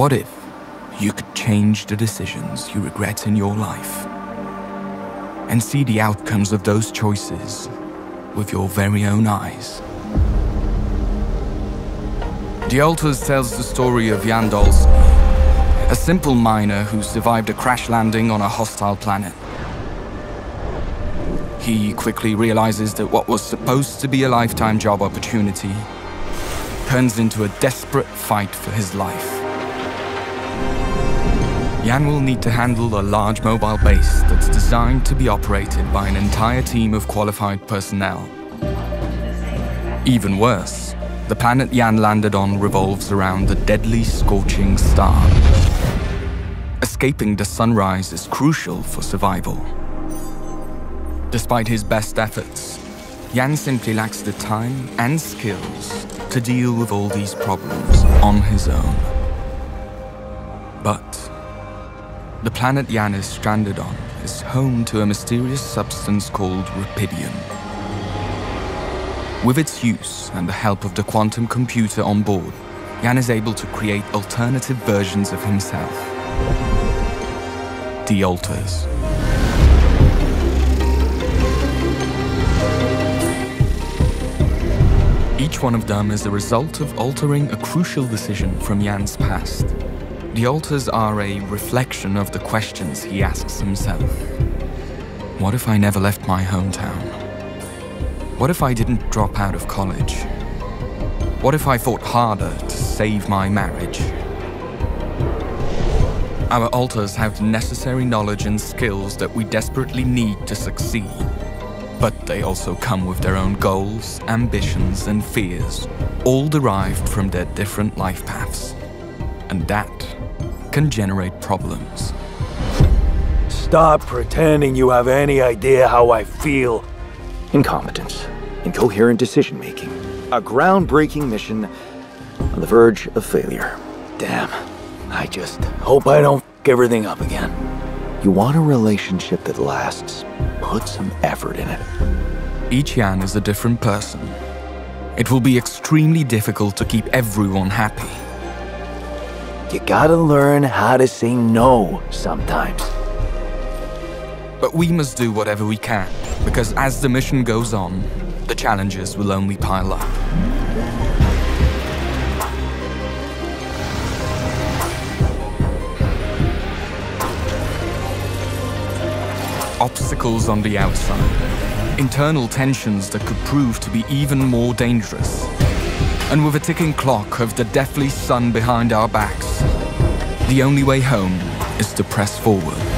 What if you could change the decisions you regret in your life and see the outcomes of those choices with your very own eyes? The Alters tells the story of Jan Dolski, a simple miner who survived a crash landing on a hostile planet. He quickly realizes that what was supposed to be a lifetime job opportunity turns into a desperate fight for his life. Jan will need to handle a large mobile base that's designed to be operated by an entire team of qualified personnel. Even worse, the planet Jan landed on revolves around the deadly scorching star. Escaping the sunrise is crucial for survival. Despite his best efforts, Jan simply lacks the time and skills to deal with all these problems on his own. But the planet Jan is stranded on is home to a mysterious substance called Rapidium. With its use and the help of the quantum computer on board, Jan is able to create alternative versions of himself. The Alters. Each one of them is the result of altering a crucial decision from Jan's past. The alters are a reflection of the questions he asks himself. What if I never left my hometown? What if I didn't drop out of college? What if I fought harder to save my marriage? Our alters have the necessary knowledge and skills that we desperately need to succeed. But they also come with their own goals, ambitions, and fears, all derived from their different life paths. And that can generate problems. Stop pretending you have any idea how I feel. Incompetence, incoherent decision making, a groundbreaking mission on the verge of failure. Damn. I just hope I don't f everything up again. You want a relationship that lasts. Put some effort in it. Each Jan is a different person. It will be extremely difficult to keep everyone happy. You gotta learn how to say no sometimes. But we must do whatever we can, because as the mission goes on, the challenges will only pile up. Obstacles on the outside, internal tensions that could prove to be even more dangerous, and with a ticking clock of the deathly sun behind our backs, the only way home is to press forward.